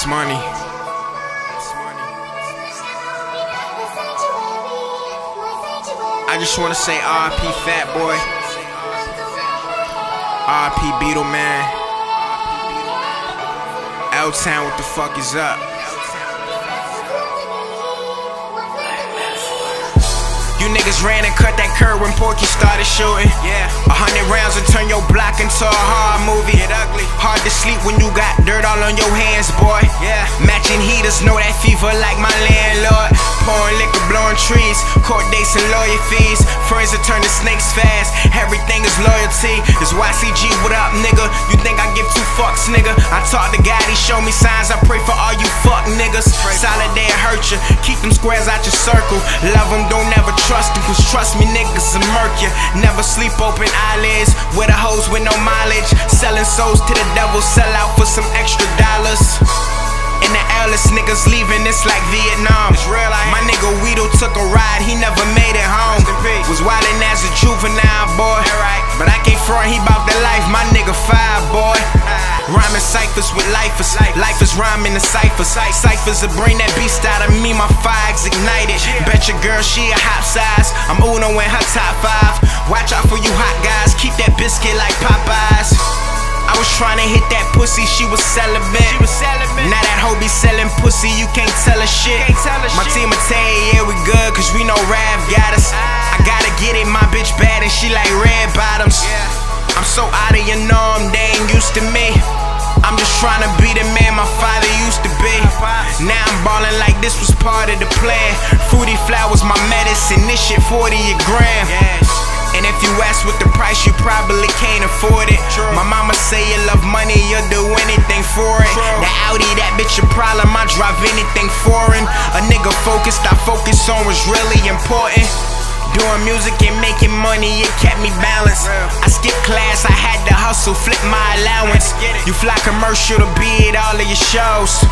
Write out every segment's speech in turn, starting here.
It's money. I just wanna say RP Fat Boy, RP Beetle Man, L Town, what the fuck is up? You niggas ran and cut that curve when Porky started shooting. Yeah. A hundred rounds and turn your block into a horror movie. Get ugly. Hard to sleep when you got dirt all on your hands, boy. Yeah. Matching heaters, know that fever like my landlord. Pouring liquor, blowing trees. Court dates and lawyer fees. Friends that turn to snakes fast. Everything is loyalty. It's YCG, what up, nigga? You think I give two fucks? I talk to God, he show me signs. I pray for all you fuck niggas. Solid day hurt you. Keep them squares out your circle. Love them, don't ever trust them. Cause trust me, niggas will murk you. Never sleep open eyelids. With a hose with no mileage. Selling souls to the devil. Sell out for some extra dollars. And the airless niggas leaving, it's like Vietnam. It's real, My nigga Weedle took a ride, he never made it home. Was wildin' as a juvenile, boy. But I can't front, he bout the life, my nigga five, boy. Ciphers with lifers. Life is rhyming the ciphers. Ciphers will bring that beast out of me, my fire's ignited. Bet your girl she a hot size. I'm Uno in her top five. Watch out for you hot guys, keep that biscuit like Popeyes. I was trying to hit that pussy, she was celibate. She was celibate. Now that hoe be selling pussy, you can't tell her shit. Tell her My shit. team will tell you, yeah, we good, cause we know Rav got us. I gotta get it, my bitch bad, and she like red bottoms. Yeah. I'm so out of your norm, they ain't used to me. I'm just trying to be the man my father used to be. Now I'm ballin' like this was part of the plan. Fruity flowers, my medicine, this shit 40 a gram. And if you ask what the price, you probably can't afford it. True. My mama say you love money, you'll do anything for it. True. The Audi, that bitch a problem, I drive anything foreign. A nigga focused, I focus on what's really important. Doing music and making money, it kept me balanced. I skipped class, I had to hustle, flip my allowance. You fly commercial to be at all of your shows.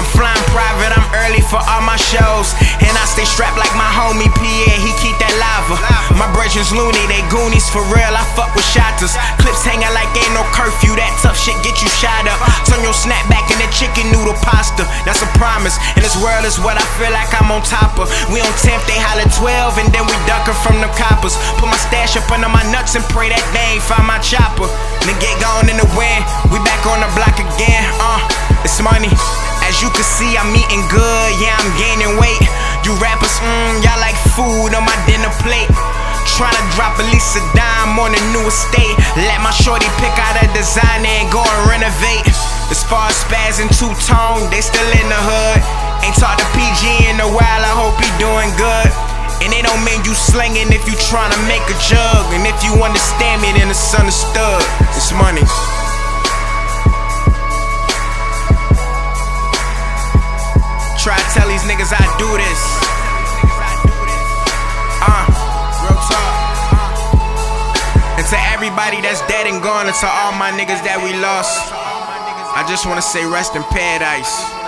I'm flying private, I'm early for all my shows. And I stay strapped like my homie Pierre, he keep that lava. My brethren's loony, they goonies for real, I fuck with shotters. Clips hanging like ain't no curfew, that tough shit get you shot up. Turn your snap back chicken noodle pasta, that's a promise. And this world is what I feel like I'm on top of. We on 10th, they holler 12, and then we duckin' from the coppers. Put my stash up under my nuts and pray that they ain't find my chopper. Then get gone in the wind, we back on the block again, uh, it's money. As you can see, I'm eating good, yeah, I'm gaining weight. You rappers, mmm, y'all like food on my dinner plate. Tryna drop at least a dime on a new estate. Let my shorty pick out a designer and go and renovate. As far as spaz and two tone, they still in the hood. Ain't talked to PG in a while, I hope he doing good. And it don't mean you slinging if you tryna make a jug. And if you understand me, then it's understood. It's money. Try to tell these niggas I do this. Everybody that's dead and gone, and to all my niggas that we lost, I just wanna say rest in paradise.